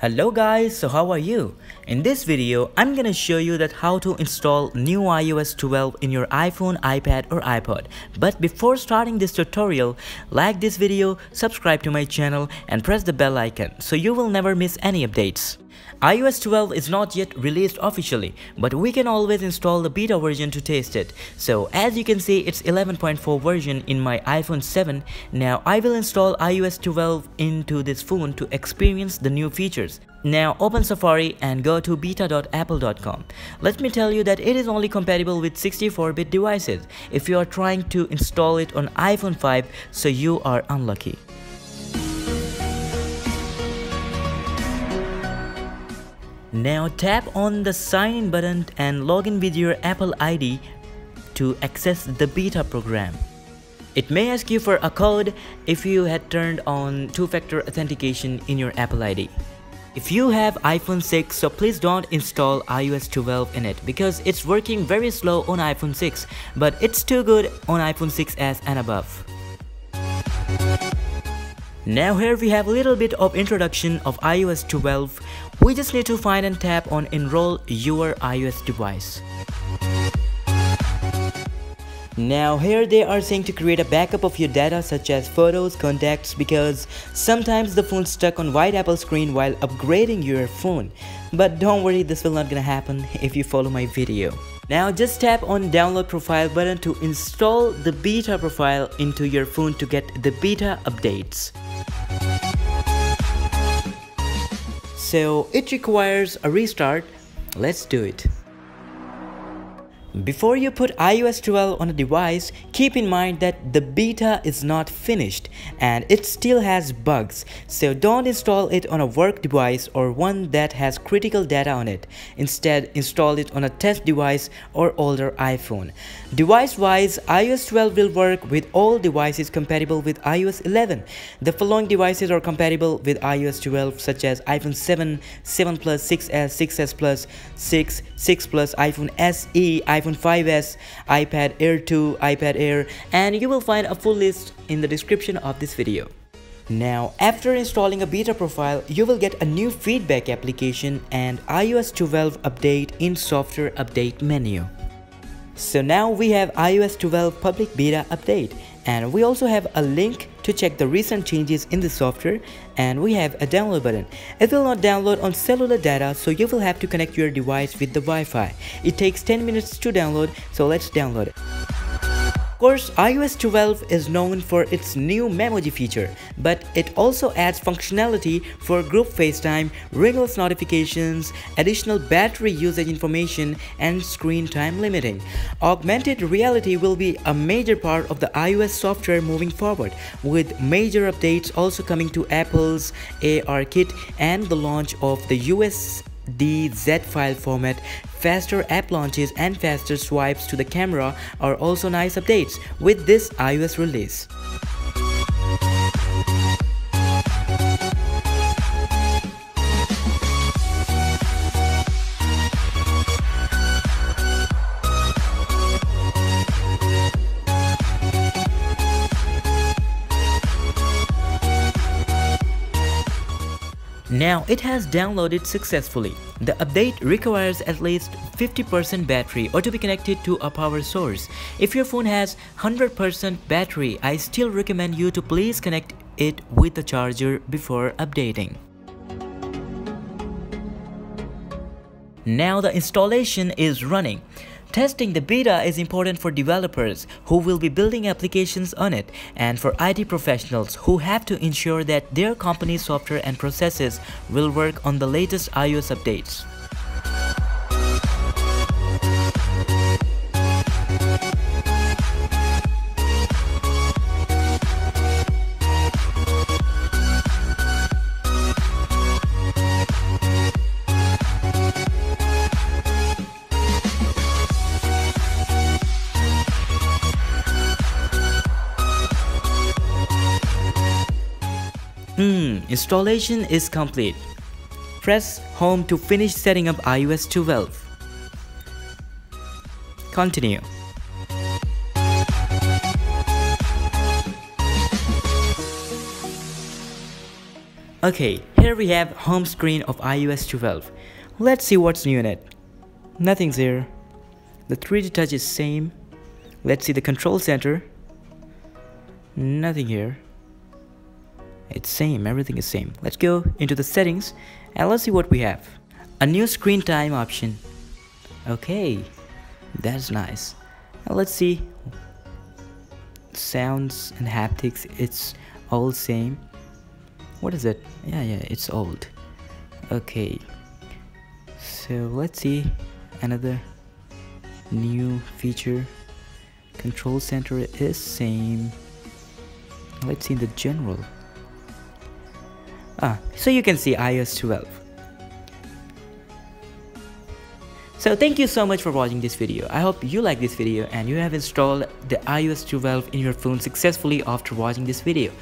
Hello guys, so how are you? In this video, I'm gonna show you that how to install new iOS 12 in your iPhone, iPad or iPod. But before starting this tutorial, like this video, subscribe to my channel and press the bell icon so you will never miss any updates iOS 12 is not yet released officially, but we can always install the beta version to test it. So as you can see, it's 11.4 version in my iPhone 7. Now I will install iOS 12 into this phone to experience the new features. Now open Safari and go to beta.apple.com. Let me tell you that it is only compatible with 64-bit devices. If you are trying to install it on iPhone 5, so you are unlucky. Now tap on the sign in button and log in with your Apple ID to access the beta program. It may ask you for a code if you had turned on two-factor authentication in your Apple ID. If you have iPhone 6, so please don't install iOS 12 in it because it's working very slow on iPhone 6, but it's too good on iPhone 6s and above. Now here we have a little bit of introduction of iOS 12. We just need to find and tap on enroll your iOS device. Now here they are saying to create a backup of your data such as photos, contacts because sometimes the phone stuck on white Apple screen while upgrading your phone. But don't worry this will not gonna happen if you follow my video. Now just tap on download profile button to install the beta profile into your phone to get the beta updates. So it requires a restart. Let's do it. Before you put iOS 12 on a device, keep in mind that the beta is not finished and it still has bugs, so don't install it on a work device or one that has critical data on it. Instead, install it on a test device or older iPhone. Device-wise, iOS 12 will work with all devices compatible with iOS 11. The following devices are compatible with iOS 12 such as iPhone 7, 7 Plus, 6s, 6s Plus, 6, 6 Plus, iPhone SE, iPhone iPhone 5s, iPad Air 2, iPad Air and you will find a full list in the description of this video. Now, after installing a beta profile, you will get a new feedback application and iOS 12 update in software update menu. So now we have iOS 12 public beta update and we also have a link to check the recent changes in the software and we have a download button. It will not download on cellular data so you will have to connect your device with the Wi-Fi. It takes 10 minutes to download so let's download it course, iOS 12 is known for its new Memoji feature, but it also adds functionality for group FaceTime, ringless notifications, additional battery usage information, and screen time limiting. Augmented reality will be a major part of the iOS software moving forward, with major updates also coming to Apple's ARKit and the launch of the US the Z file format, faster app launches and faster swipes to the camera are also nice updates with this iOS release. Now it has downloaded successfully. The update requires at least 50% battery or to be connected to a power source. If your phone has 100% battery, I still recommend you to please connect it with the charger before updating. Now the installation is running. Testing the beta is important for developers who will be building applications on it and for IT professionals who have to ensure that their company's software and processes will work on the latest iOS updates. Hmm, installation is complete. Press home to finish setting up iOS 12. Continue. Okay, here we have home screen of iOS 12. Let's see what's new in it. Nothing's here. The 3D touch is same. Let's see the control center. Nothing here. It's same, everything is same. Let's go into the settings and let's see what we have. A new screen time option. Okay, that's nice. Now let's see. Sounds and haptics, it's all same. What is it? Yeah, yeah, it's old. Okay. So let's see another new feature. Control center is same. Let's see the general. Ah, so you can see iOS 12. So thank you so much for watching this video. I hope you like this video and you have installed the iOS 12 in your phone successfully after watching this video.